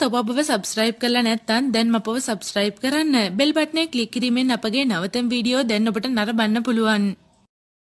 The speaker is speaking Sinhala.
තාමත් ඔබ අපව සබස්ක්‍රයිබ් කරලා නැත්නම් දැන් අපව සබස්ක්‍රයිබ් කරන්න. බෙල් බටනේ ක්ලික් කිරීමෙන් අපගේ නවතම වීඩියෝ දැන් ඔබට නරඹන්න පුළුවන්.